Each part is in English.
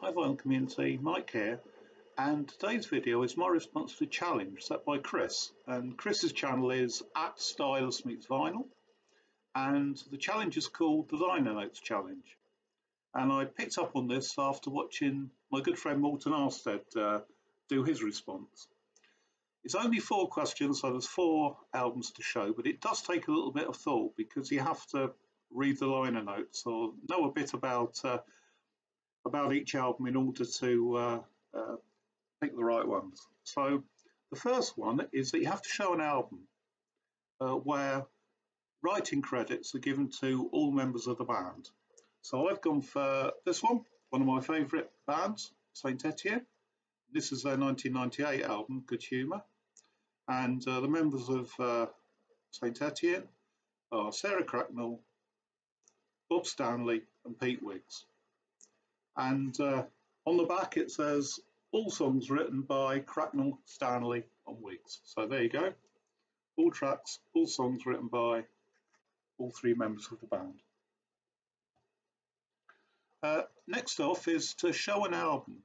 Hi Vinyl Community, Mike here and today's video is my response to a challenge set by Chris. And Chris's channel is at Stylus Meets Vinyl and the challenge is called the Liner Notes Challenge. And I picked up on this after watching my good friend Morten Arsted uh, do his response. It's only four questions so there's four albums to show but it does take a little bit of thought because you have to read the liner notes or know a bit about uh, about each album in order to uh, uh, pick the right ones. So the first one is that you have to show an album uh, where writing credits are given to all members of the band. So I've gone for this one, one of my favourite bands, Saint Etienne. This is their 1998 album, Good Humour. And uh, the members of uh, Saint Etienne are Sarah Cracknell, Bob Stanley and Pete Wiggs and uh, on the back it says all songs written by Cracknell, Stanley and Wiggs. So there you go, all tracks, all songs written by all three members of the band. Uh, next off is to show an album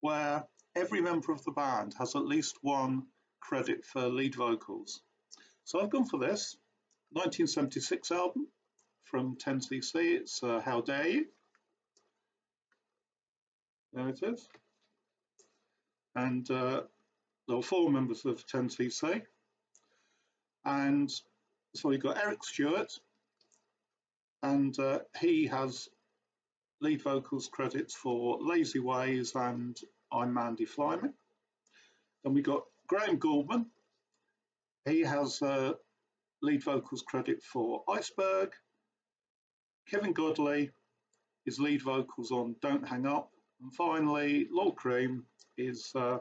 where every member of the band has at least one credit for lead vocals. So I've gone for this 1976 album from 10cc, it's uh, How Dare You. There it is. And uh, there were four members of 10cc. And so you've got Eric Stewart, and uh, he has lead vocals credits for Lazy Ways and I'm Mandy Fly Me. Then we got Graham Gouldman. He has uh, lead vocals credit for Iceberg. Kevin Godley is lead vocals on Don't Hang Up. And finally, Lol Creme is uh,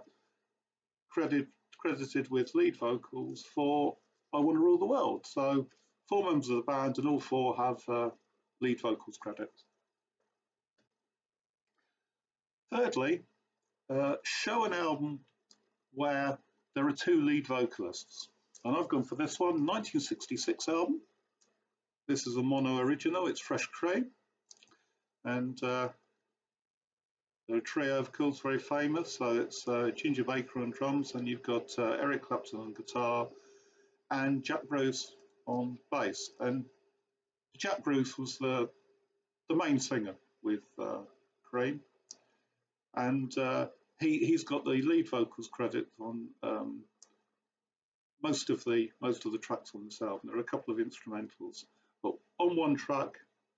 credit, credited with lead vocals for I Want to Rule the World. So four members of the band and all four have uh, lead vocals credits. Thirdly, uh, show an album where there are two lead vocalists. And I've gone for this one, 1966 album. This is a mono original, it's Fresh Cream. And uh, the trio, of course, very famous. So it's uh, Ginger Baker on drums, and you've got uh, Eric Clapton on guitar, and Jack Bruce on bass. And Jack Bruce was the the main singer with uh, Cream, and uh, he he's got the lead vocals credit on um, most of the most of the tracks on this album. There are a couple of instrumentals, but on one track,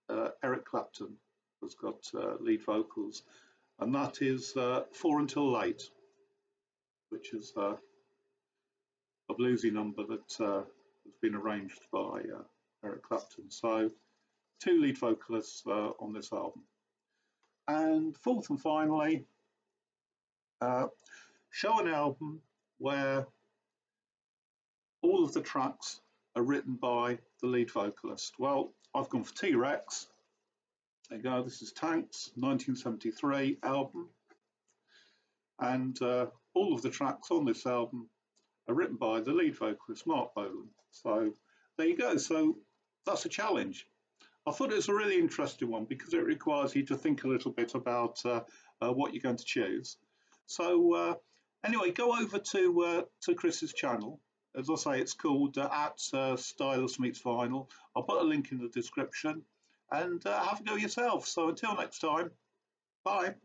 uh, Eric Clapton has got uh, lead vocals and that is uh, Four Until Late, which is uh, a bluesy number that uh, has been arranged by uh, Eric Clapton. So, two lead vocalists uh, on this album. And fourth and finally, uh, show an album where all of the tracks are written by the lead vocalist. Well, I've gone for T-Rex there you go, this is Tanx, 1973 album. And uh, all of the tracks on this album are written by the lead vocalist, Marc Bolan. So there you go. So that's a challenge. I thought it was a really interesting one because it requires you to think a little bit about uh, uh, what you're going to choose. So uh, anyway, go over to uh, to Chris's channel. As I say, it's called uh, at Stylus Meets Vinyl. I'll put a link in the description and uh, have a go yourself. So until next time, bye.